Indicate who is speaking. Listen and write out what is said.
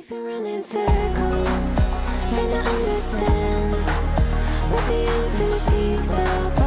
Speaker 1: We've been running circles, trying to understand. What the unfinished piece of